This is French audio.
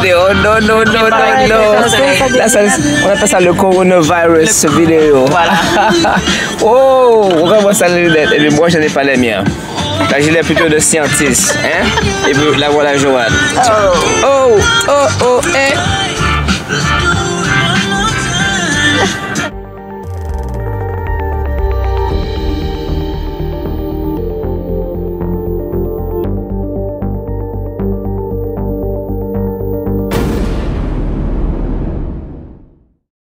vidéo. Non, non, non, non, non. Là, ça, on appelle ça le coronavirus le... vidéo. Voilà. oh, va moi ça, les moi, je n'ai pas les miens. Là, j'ai l'air plutôt de scientiste. Hein? Et puis, là, voilà Joanne. oh. oh.